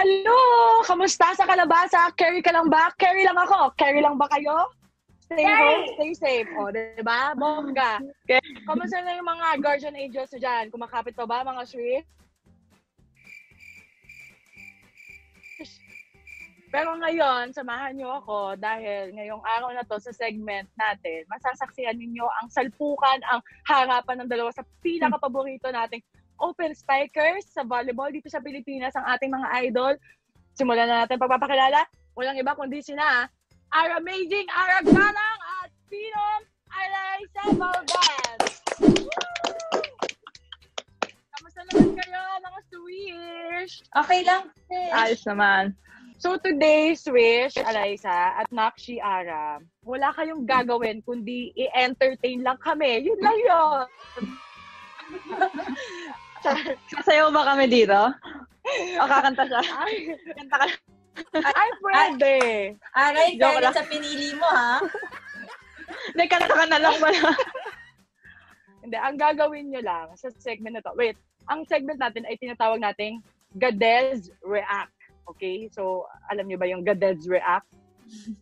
Hello! Kamusta sa kalabasa? Carry ka lang ba? Carry lang ako. Carry lang ba kayo? Stay home, stay safe. O, diba? Bongga. Okay. Kamusta na yung mga guardian angels nyo dyan? Kumakapit pa ba, mga Swift? Pero ngayon, samahan niyo ako dahil ngayong araw na to sa segment natin, masasaksihan ninyo ang salpukan, ang harapan ng dalawa sa pinaka-paborito nating open spikers sa volleyball dito sa Pilipinas, ang ating mga idol. Simulan na natin pagpapakilala. Walang iba kundi sina our amazing Arab Galang at Pinom Alaysa Valdez. Kamusta naman kayo, mga swish? Okay lang. Ayos naman. So today, Swish, Alaysa, at Nakshi Ara, wala kayong gagawin kundi i-entertain lang kami. Yun lang yun. Sasayaw ba kami dito? O kakanta siya? Ay, Kanta ka. ay pwede. Aray, Joke lang. sa pinili mo, ha? Hindi, kanta ka na lang pala. Hindi, ang gagawin nyo lang sa segment na to, wait, ang segment natin ay tinatawag nating Gadez React. Okay? So, alam nyo ba yung Gadez React?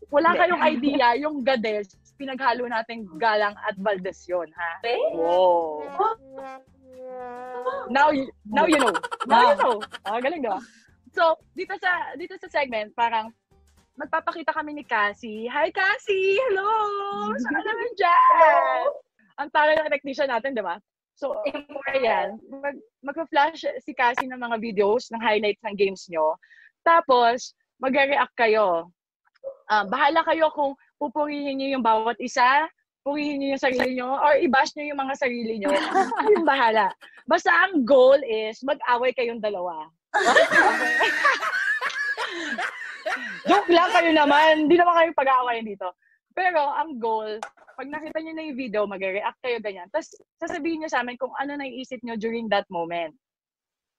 Wala kayong idea, yung Gadez, pinaghalo natin Galang at Valdez yun, ha? Wow. Now now you know. Now you know. Ah, galing diba? So, dito sa dito sa segment, parang magpapakita kami ni Cassie. Hi, Cassie! Hello! Saan naman dyan? Ang taray ng technician natin, di ba? So, ayan, mag, magpa-flash si Cassie ng mga videos, ng highlights ng games nyo. Tapos, mag-react kayo. Ah, bahala kayo kung pupurihin nyo yung bawat isa, purihin nyo yung sarili nyo, or i-bash nyo yung mga sarili nyo. Yung bahala. Basta ang goal is mag-away kayong dalawa. Joke lang kayo naman. Hindi naman kayo pag-aawayan dito. Pero ang goal, pag nakita nyo na yung video, mag-react kayo ganyan. Tapos sasabihin nyo sa amin kung ano naiisip nyo during that moment.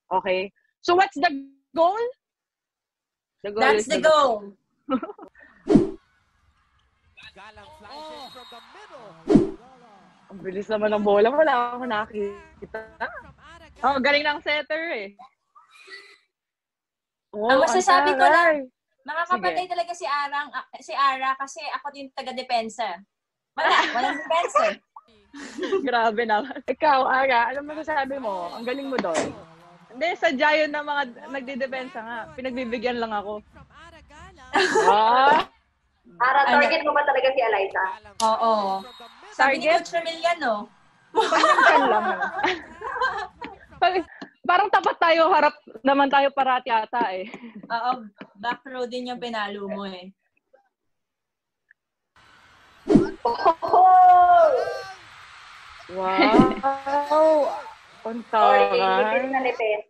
Okay? So what's the goal? The goal That's is the goal. Galang flashes from the middle. Ang bilis naman ng bola. Wala ako nakikita. Oh, galing ng setter eh. Oh, Ang masasabi ko taray. Makakapatay talaga si Arang, ah, si Ara kasi ako din taga-depensa. Wala, walang depensa. eh. Grabe naman. Ikaw, Ara, ano masasabi mo? Ang galing mo doon. Hindi, sadya yun na mga nagdidepensa nga. Pinagbibigyan lang ako. Ah, Ara, Ano? target mo ba talaga si Eliza? Oo. Sabi ni Target? Coach Ramilian, no? kan lang. Pag- Parang tapat tayo, harap naman tayo parati ata eh. Oo, back row din yung pinalo mo eh. Oh! Wow! Ang Sorry, taray. na nipis.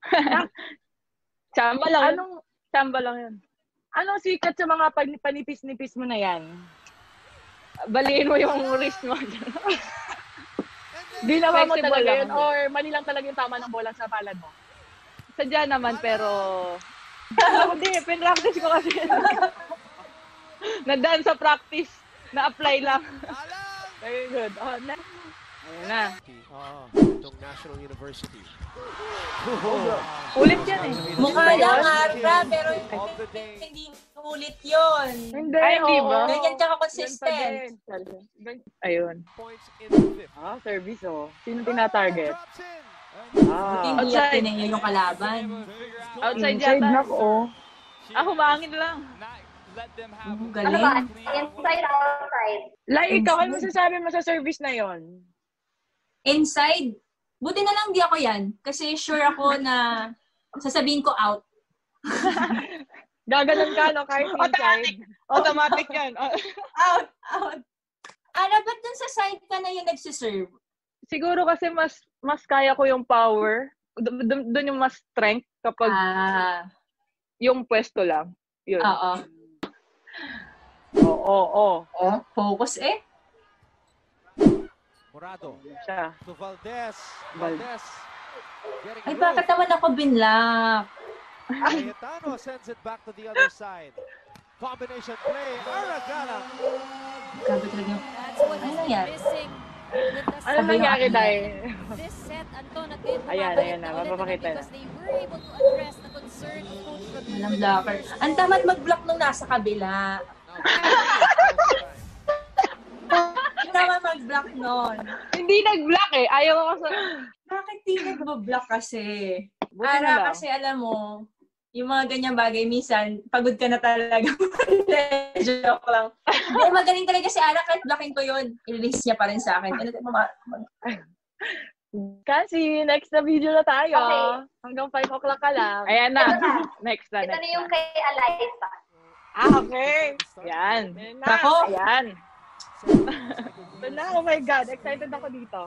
Chamba lang. Anong, Chamba lang yun. Anong sikat sa mga pan- panipis-nipis mo na yan? Baliin mo yung wrist mo. Ginawa mo talaga yun or mali lang talaga yung tama ng bola sa palad mo? Sadya naman, pero... Hindi, pinractice ko kasi. Nadaan sa practice. Na-apply lang. Very good. Oh, na. Ayun na. Oo, itong National University. Ulit yan eh. Mukha lang yun? Ara, pero hindi ulit yun. Hindi, Ay, hindi ba? Ganyan ka Yan pa consistent. Ayun. Points in the fifth. Ah, service oh. Sino tinatarget? Ah. Hindi Outside. yan pinaya yung kalaban. Outside Inside yata. knock oh. Ah, humangin lang. Ang Ano ba? galing. Inside, outside. Like, ikaw, ano masasabi mo sa service na yon? Inside, buti na lang di ako yan. Kasi sure ako na sasabihin ko out. Gaganon ka, no? Kahit Automatic. inside. Automatic yan. Ah, Out! Out! Ara, ba't dun sa side ka na yung nagsiserve? Siguro kasi mas mas kaya ko yung power. Doon doon yung mas strength kapag Ah, yung pwesto lang. Yun. oo. Oo, oo, oo. Oh, focus eh. Morado Siya. to Valdez. Val- Valdez. Getting Ay, bakit naman ako binlock? Cayetano sends it back to the other side. Combination play. Aragala. Grabe talaga Ano nangyari? Ano nangyari dahil? This set, Anton, at ngayon Ayan, ayan na, mapapakita na. because they were able to address the concern Walang blocker. Ang tamad mag-block nung nasa kabila. Nun. Hindi nag-block eh. Ayaw ko sa... Bakit di nag-block kasi? Buti Ara, kasi alam mo, yung mga ganyang bagay, minsan, pagod ka na talaga. Joke lang. Hindi, magaling talaga si Ara, kahit blocking ko yun, i-release niya pa rin sa akin. Ano, ma- ma- Kasi, next na video na tayo. Okay. Hanggang 5 o'clock ka lang. Ayan na. Ito na. Next na, Ito next na yung kay Eliza. Ah, okay. Yan. Ako? Ayan. Ito na. Oh my God. Excited ako dito.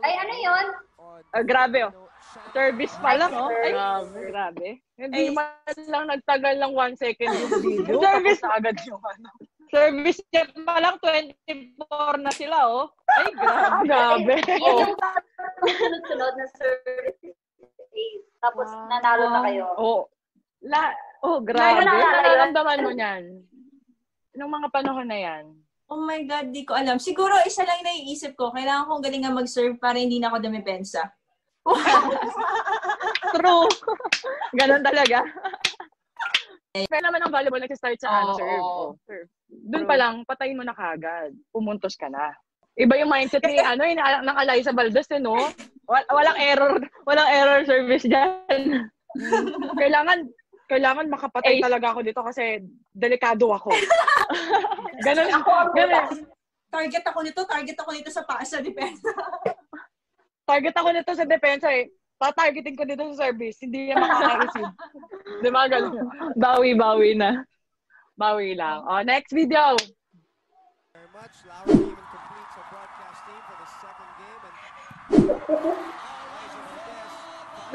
Ay, ano yun? Ah, grabe oh. Service pa lang oh. Ay, Grabe. grabe. Hindi Ay. man lang nagtagal lang 1 second yung video. Service. Tapos na agad yung ano. Service check pa lang 24 na sila oh. Ay, grabe. Grabe. Yan yung sunod-sunod na service days. Tapos nanalo na kayo. Oh. La, Oh, grabe. Yun? nararamdaman mo niyan? Nung mga panahon na yan. Oh my God, di ko alam. Siguro, isa lang naiisip ko, kailangan kong galingan mag-serve para hindi na ako dumipensa. True. Ganon talaga. Pero naman ang volleyball nag-start sa answer. Oo. Serve. Doon pa lang, patayin mo na kagad. Pumuntos ka na. Iba yung mindset ni, ano, yung ng Eliza Valdez, eh, no? Wal- Walang error. Walang error service dyan. Kailangan, kailangan makapatay Ace. talaga ako dito kasi delikado ako. Ganun, Ako ganun. Target ako nito, target ako nito sa paas sa depensa. Target ako nito sa depensa eh. Tatargetin ko dito sa service. Hindi yan makaka-receive. Di ba? Ganun. Bawi-bawi na. Bawi lang. Oh, next video. Very much. Lowry even completes our broadcast team for the second game. And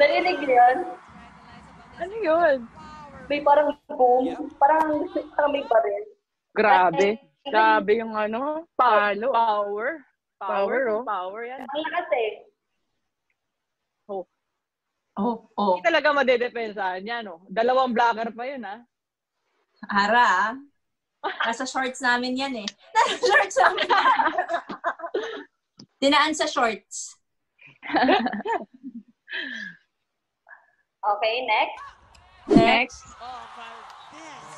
Narinig niyo yun? Ano yun? May parang boom. Parang, parang may baril. Grabe. Grabe yung ano, palo. Power. Power, oh. Power yan. Ang lakas eh. Oh, oh. Hindi talaga madedepensahan yan, oh. Dalawang blocker pa yun, ah. Ara, ah. Nasa shorts namin yan eh. Nasa shorts namin yan. Dinaan sa shorts. Okay, next. Next. Oh, Valdez.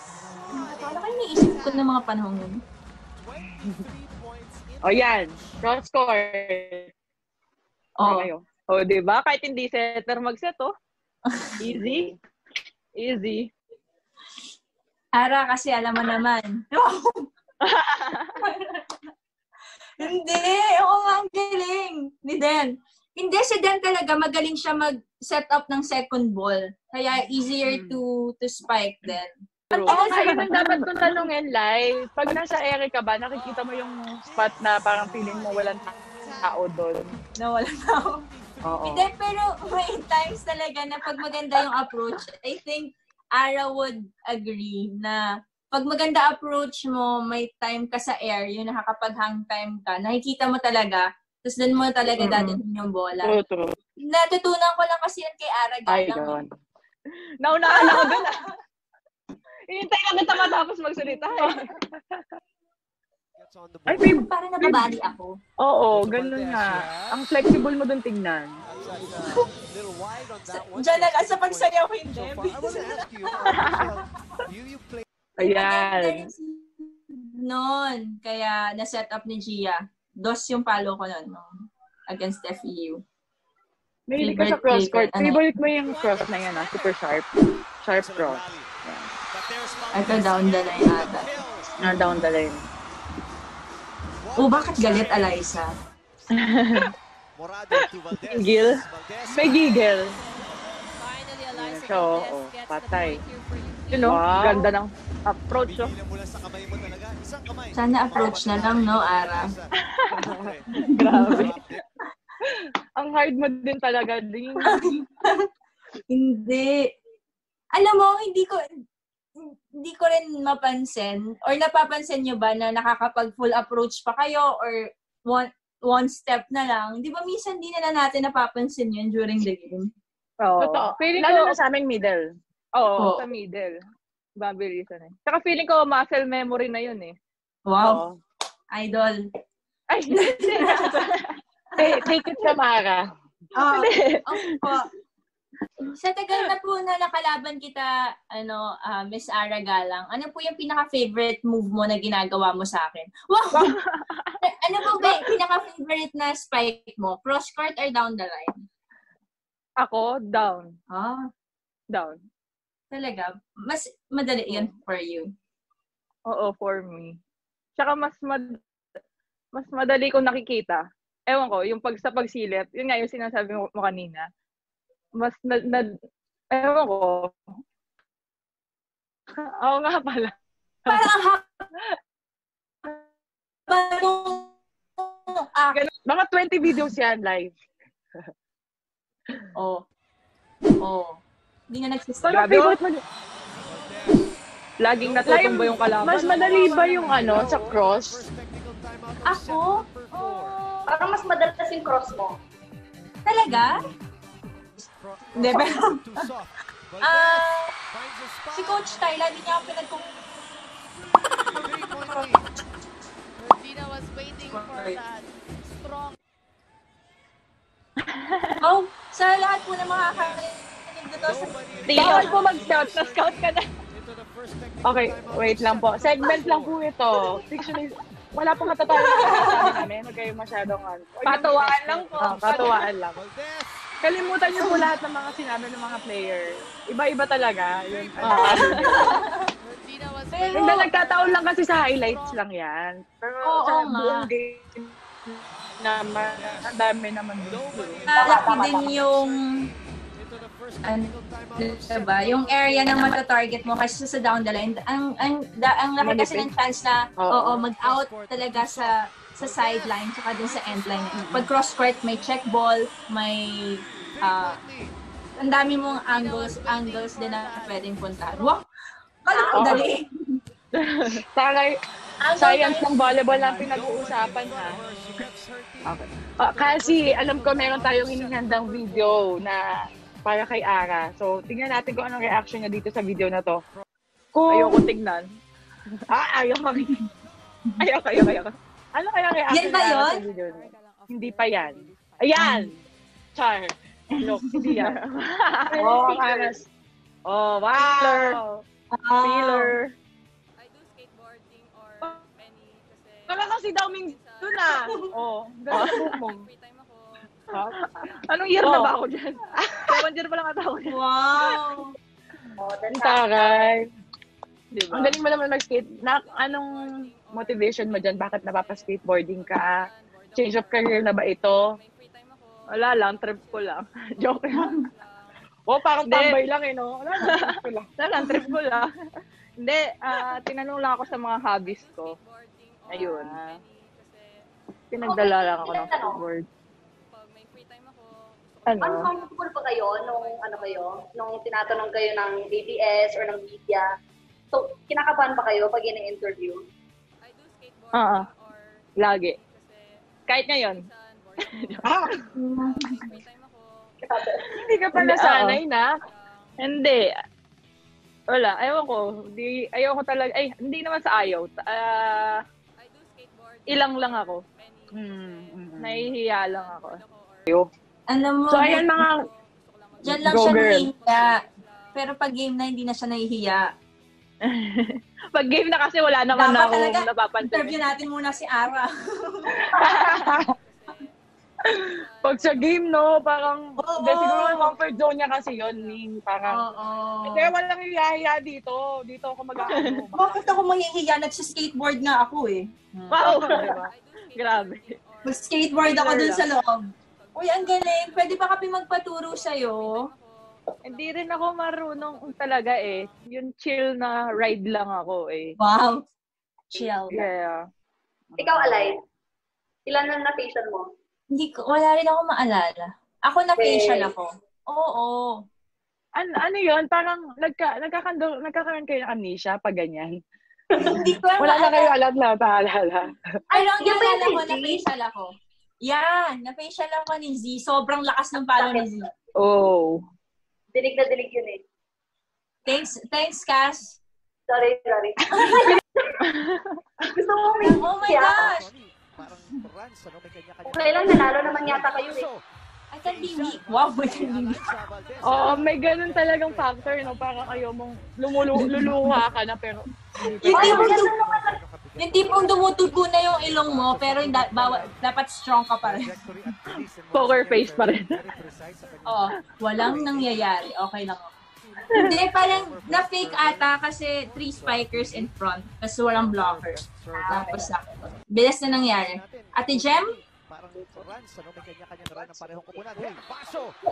Ano kayo iniisip ko ng mga panahon yun? 23 points in O yan. Cross score. Oh. O, di ba? Kahit hindi setter mag-set, oh. Easy. Easy. Ara, kasi alam mo naman. Hindi, ako nga ang galing. Ni Den. Hindi, si Den talaga magaling siya mag-set up ng second ball. Kaya easier to to spike then. True. Oo, kaya yung dapat kong tanungin live. Pag nasa ere ka ba, nakikita mo yung spot na parang feeling mo walang tao doon. Na ako. Oo. Hindi, pero may times talaga na pag maganda yung approach, I think Ara would agree na pag maganda approach mo, may time ka sa air, yung nakakapag-hang time ka, nakikita mo talaga, tapos doon mo talaga Mhm. dadating yung bola. True, true. Natutunan ko lang kasi yan kay Ara Ay, gawin. Naunahan ako dun, ah. Hinintay lang kita matapos magsalita, eh. Ay, babe. Parang nababali ako. Oo, ganun nga. Ang flexible mo doon tingnan. Diyan lang, sa pagsayaw hindi. Maganda Ayan. noon. Kaya na-set up ni Gia. Dos yung palo ko noon. no? Against FEU. Mahilig ka sa cross court. favorite, ano? Favorite mo yung cross na yan, ah. Super sharp. Sharp cross. Ito down the line ata. Na down the line. Oh, bakit galit, Eliza? Morado to Valdez. Gil. Valdez. May Eliza So, oh, gets patay. You know, Wow. ganda ng approach, oh. Sana approach na lang, no, Ara? Grabe. Ang hard mo din talaga din. Hindi. Alam mo, hindi ko, hindi ko rin mapansin or napapansin nyo ba na nakakapag full approach pa kayo or one one step na lang. Di ba minsan di na natin napapansin yun during the game? Oo. Totoo. Feeling Lalo ko, na sa aming middle. oo, Oo. sa middle. Mabilisan eh. Saka feeling ko muscle memory na yun eh. Wow, Oo. idol. Ay, Take, take it from Ara. Oh, oh, Sa tagal na po na nakalaban kita, ano, ah, Miss Ara Galang, ano po yung pinaka-favorite move mo na ginagawa mo sa akin? Wow! ano po ba yung pinaka-favorite na spike mo? Cross court or down the line? Ako, down. Ah, Down. Talaga. Mas madali yun for you. Oo, for me. Tsaka mas mad mas madali kong nakikita. Ewan ko, yung pag sa pagsilip, yun nga yung sinasabi mo, mo kanina. Mas na, na ewan ko. Oo nga pala. Parang nung ah, Mga 20 videos yan live. oh. Oh. Hindi nga nagsistart. Parang Grabe, favorite mo. Laging natutumba yung kalaban. Mas madali ba yung ano, sa cross? Ako? Parang mas madalas yung cross mo. Talaga? Hindi, pero ah, si Coach Tyler, hindi niya ako pinagkung... Gina was waiting for that strong Oh, sa lahat po ng mga sa... Bawal po mag-scout. Na-scout ka na. Okay, wait lang po. Segment lang po ito. Fictionist. Wala pong na kasama namin. Huwag kayong masyadong ano. Patuwaan lang po. Ah, patuwaan lang. Kalimutan niyo po lahat ng mga sinabi ng mga player. Iba-iba talaga. Yun. Ah. Pero, Hindi, nagkataon lang kasi sa highlights lang yan. Pero Oo sa buong game naman, ang dami naman malaki din yung... Ano, diba? Yung area ng mata-target mo kasi sa down the line, ang, ang, da, ang laki kasi ng chance na, Oo. mag-out talaga sa sa sideline tsaka din sa end line. Pag cross court, may check ball, may ah ang dami mong angles, angles din na pwedeng puntahan. Wow! Kala ko dali. Angle science ng volleyball lang pinag-uusapan ha. Okay. Ah, kasi alam ko meron tayong inihandang video na para kay Ara. So, tingnan natin kung anong reaction niya dito sa video na to. Kung, Ayoko tignan. Ah, ayaw makinig. Ayoko, ayoko, ayoko. Ano kaya ang reaction Yan ba ni Ara yun? sa video na? Hindi pa yan. Ayan! Char. Look, hindi yan. oh, Aras. Oh, wow! Ah. Filler. I do skateboarding or any kasi Kala kasi daw Ming dun ah. Oh, ganun mo. Ha? Anong year na Oh. ba ako dyan? Second year pa lang ata ako dyan. Wow! Oh, Ang taray. Diba? Ang galing mo naman mag-skate. Na, anong motivation mo dyan? Bakit napapaskateboarding ka? Change of career na ba ito? May free time ako. Wala lang, trip ko lang. Joke lang. Oh, parang tambay lang eh, no? Wala na, trip ko lang. Wala lang, trip ko lang. Hindi, ah tinanong lang ako sa mga hobbies ko. Ayun. kasi Pinagdala lang ako ng skateboard. pag Ano? Uncomfortable ba kayo nung ano kayo, nung tinatanong kayo ng ABS or ng media? So, kinakabahan ba kayo pag ini-interview? I do skateboarding Oo. or Lagi. kasi Kahit ngayon. Ah, may time ako. hindi ka pa nasanay na. Hindi. Wala, ayaw ko. Di, ayaw ko talaga. Ay, hindi naman sa ayaw. Ah, I do skateboarding ilang lang ako. any Hmm, hmm. Nahihiya lang ako. Alam mo, So, ayan mga... dyan lang Go, siya girl. nahihiya. Pero pag game na, hindi na siya nahihiya. Pag game na kasi wala naman Dapat na talaga, napapansin. Interview natin muna si Ara. Pag sa game, no, parang... Oo. Hindi, siguro yung comfort zone niya kasi yun, Ning. Parang... Oo. Hindi, walang hiya dito. Dito ako mag-ano. Bakit ako mahihiya? Nagsiskateboard nga ako eh. Wow! Diba? Grabe. Mag-skateboard ako dun sa loob. Uy, ang galing. Pwede ba kami magpaturo sa'yo? Hindi rin ako marunong talaga eh. Yung chill na ride lang ako eh. Wow. Chill. Yeah. Ikaw, Alay, ilan na na-facial mo? Hindi ko, wala rin ako maalala. Ako na facial Okay. ako. Oo. Ano, ano yun? Parang nagka, nagkakando, nagkakaroon kayo ng amnesia pag ganyan. Hindi ko Wala na kayo alam na paalala. Ay, ang Yung may ko, na Z? facial ako. Yan, na facial ako ni Z. Sobrang lakas ng palo ni Z. Oh. Dinig na dinig yun eh. Thanks, thanks, Cass. Sorry, sorry. Gusto mo may Oh my gosh! Parang France, ano, may kanya-kanya. Okay lang, nanalo naman yata kayo eh. I can be weak. Wow, I can be weak. Oo, may ganun talagang factor, no? Parang ayaw mong lumulu- luluha ka na, pero Yung tipong, du- yung tipong dumutugo na yung ilong mo, pero da- bawa- dapat strong ka pa rin. Poker face pa rin. Oo, walang nangyayari. Okay lang ako. Hindi, parang na-fake ata kasi three spikers in front. Tapos walang blocker. Tapos sakto. Bilis na nangyari. Ate Jem, na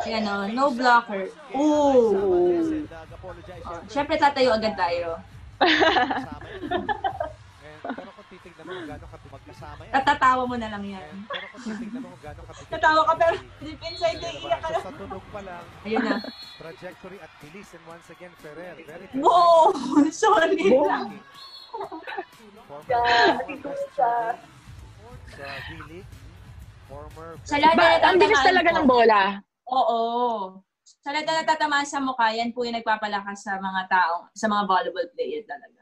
ayan o, no blocker. Ooh. Oh. Siyempre tatayo agad tayo. Kasama yan. And, pero kung titignan mo kung gaano ka magkasama yan. Tatatawa mo na lang yan. Pero kung titignan mo kung gaano ka Tatawa ka pero deep inside na iiyak ka na. Sa tunog pa lang, Ayun na. trajectory at bilis. And once again, Ferrer, very Wow! Sorry lang. Former sa D-League. Former Sa lahat na Ba, ang bilis talaga po- ng bola. Oo. Sa lahat na natatamaan sa mukha, yan po yung nagpapalakas sa mga taong, sa mga volleyball player talaga.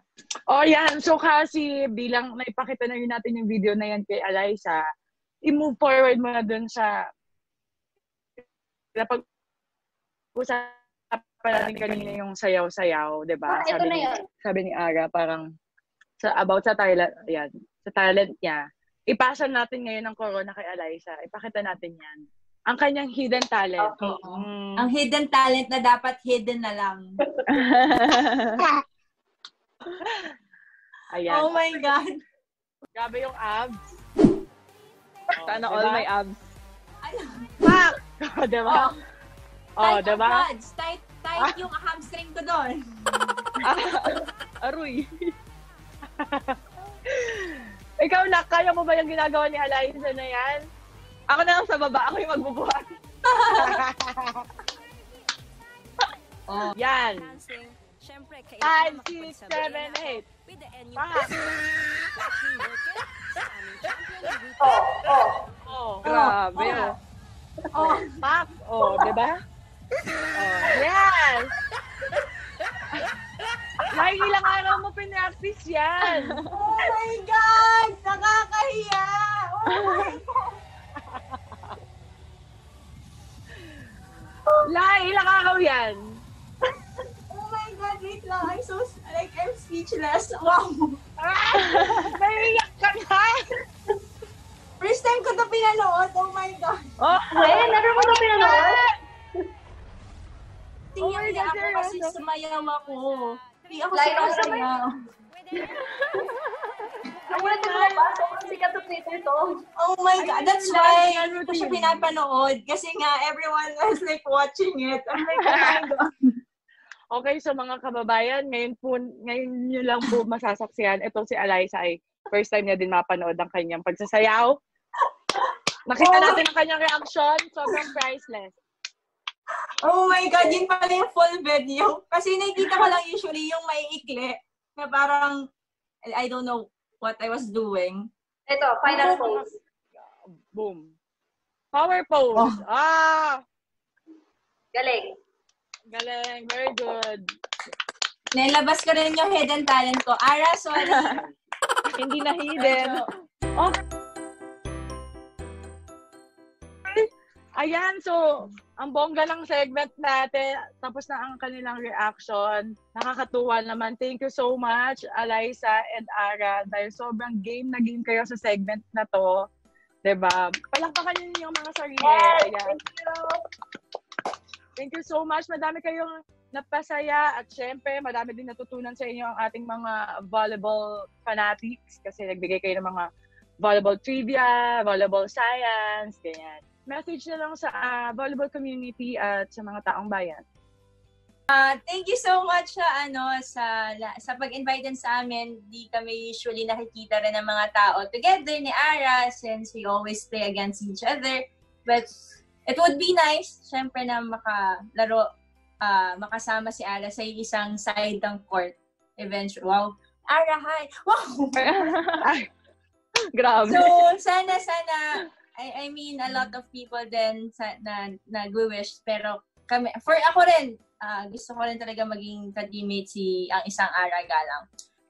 Oh, yan. So, kasi bilang naipakita na yun natin yung video na yan kay Eliza, i-move forward mo na dun sa napag usapan natin kanina yung sayaw-sayaw, di ba? Ah, Sabi ni, sabi ni Ara, parang sa, about sa talent, yan, sa talent niya. Ipasa natin ngayon ng corona kay Eliza. Ipakita natin yan. Ang kanyang hidden talent. Oo. Mm. Ang hidden talent na dapat hidden na lang. Ayan. Oh my God. Grabe yung abs. Sana diba? all my abs. Ano? Fuck! Oh, diba? Oh, Oh, tight diba? quads. Tight, tight yung hamstring ko doon. Aroy. Ikaw, Nak, kaya mo ba yung ginagawa ni Eliza na yan? Ako na lang sa baba. Ako yung magbubuhat. Oh. Yan. Siyempre, kailangan ako with the NU sa aming champion group. Oh, oh. Oh, Grabe. oh. Oh. Oh, Pak. Oh, di ba? Oh, yes! Dahil ilang araw mo pinractice yan. oh my God! Nakakahiya! Oh my God! Lai, ilang araw yan. Oh my God! Wait lang. I'm so, like, I'm speechless. Wow! Ah, naiiyak ka na. First time ko to pinanood. Oh my God! Oh, Eh, never mo na pinanood? Tingnan my niya God, ako kasi sumayaw ako. Hindi ako Like, sumasayaw. Ang wala ko ba? Sobrang sikat sa Twitter to. Oh my God, that's why ko siya pinapanood. Kasi nga, everyone was like watching it. Oh my God. Okay, so mga kababayan, ngayon po, ngayon nyo lang po masasaksihan. Ito si Eliza ay first time niya din mapanood ang kanyang pagsasayaw. Nakita Oh. natin ang kanyang reaction. Sobrang priceless. Oh my God, yun pala yung full video. Kasi nakikita ko lang usually yung may ikli na parang, I don't know what I was doing. Ito, final pose. Boom. Power pose. Ah! Galing. Galing. Very good. Nilabas ko rin yung hidden talent ko. Ara, sorry. Hindi na hidden. Ayan, so, ang bongga ng segment natin, tapos na ang kanilang reaction. Nakakatuwa naman. Thank you so much, Eliza and Ara, dahil sobrang game na game kayo sa segment na to. 'Di ba? Palakpakan niyo yung mga sarili. Ayan. Thank you. Thank you so much. Madami kayong napasaya at syempre, madami din natutunan sa inyo ang ating mga volleyball fanatics kasi nagbigay kayo ng mga volleyball trivia, volleyball science, ganyan. Message na lang sa ah, volleyball community at sa mga taong bayan. Uh, thank you so much sa ano sa sa pag-invite din sa amin. Di kami usually nakikita rin ng mga tao together ni Ara since we always play against each other. But it would be nice, syempre na makalaro, ah, makasama si Ara sa isang side ng court eventually. Wow. Ara, hi! Wow! Grabe. So, sana, sana, I, I mean, a lot of people din sa, na nag-wish, pero kami, for ako rin, ah, gusto ko rin talaga maging ka-teammate si ang isang Ara Galang.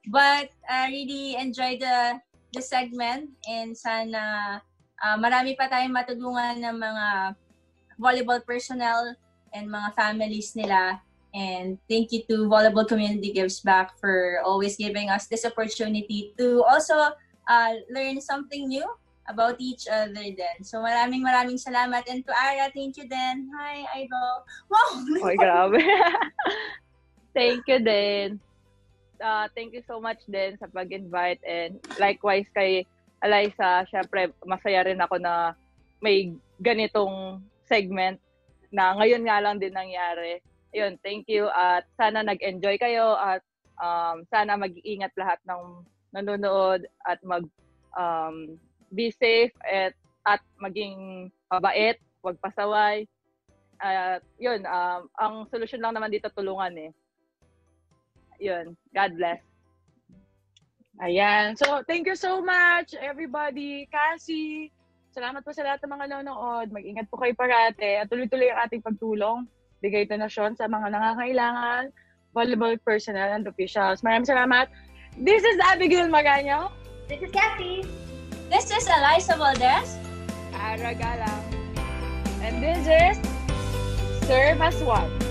But, I really enjoyed the, the segment and sana ah, marami pa tayong matulungan ng mga volleyball personnel and mga families nila. And thank you to Volleyball Community Gives Back for always giving us this opportunity to also uh, learn something new about each other din. So maraming maraming salamat. And to Ara, thank you din. Hi, Idol. Wow! Oy, grabe. thank you din. Uh, thank you so much din sa pag-invite and likewise kay Eliza, syempre masaya rin ako na may ganitong segment na ngayon nga lang din nangyari. Yun, thank you at sana nag-enjoy kayo at um, sana mag-iingat lahat ng nanonood at mag um, be safe at, at maging mabait, huwag pasaway. At yun, um, ang solusyon lang naman dito tulungan eh. Yun, God bless. Ayan. So, thank you so much, everybody. Cassie, salamat po sa lahat ng mga nanonood. Mag-ingat po kayo parate at tuloy-tuloy ang ating pagtulong. Bigay donasyon sa mga nangangailangan, volleyball personnel and officials. Maraming salamat. This is Abigail Magaño. This is Cassie. This is Eliza Valdez. Ara Galang. And this is Serve as One.